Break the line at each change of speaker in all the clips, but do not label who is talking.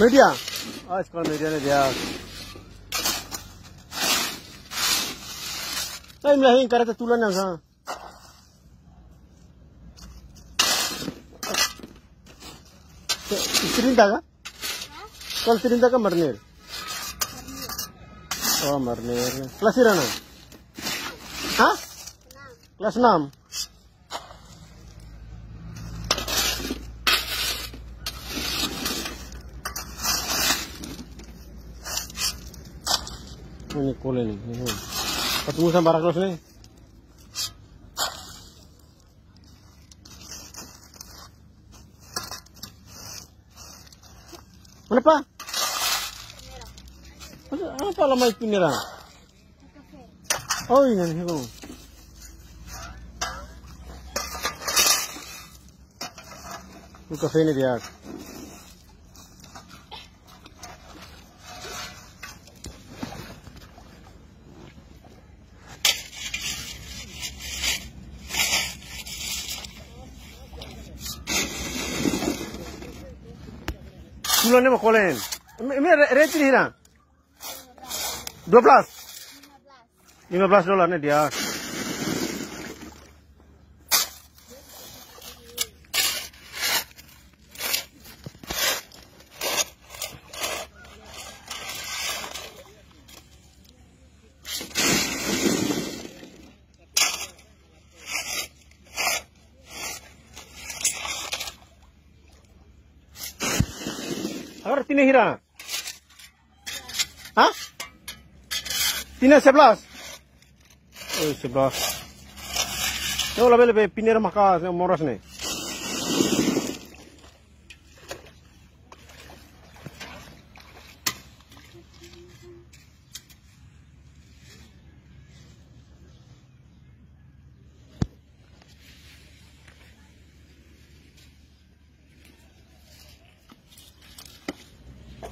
मीडिया। आजकल मीडिया ने दिया? टाइम नहीं करे तो तुलना सा स्क्रीन था कल स्क्रीन था का मरनेर ओ हाँ, ही रहना हाँ? क्लास नाम? Hah? Kelas 6. Ini nih. Ini. Ketemu sama Baraklos nih. Mana pak? Apa lama itu nira? Oh ini nih kau. Ini kafe ini dia. Bulannya mau kolen. Ini rate nih na? 12. 15 dolar nih dia. Har tinihira. Ha? Tina ¿Ah? sebelas. Oh sebelas. Yang lebih lebih pinir makas yang moras.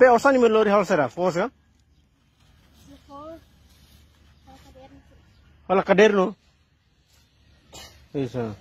Be o sani melo ri halsera fosa. Wala kaderno. Isa.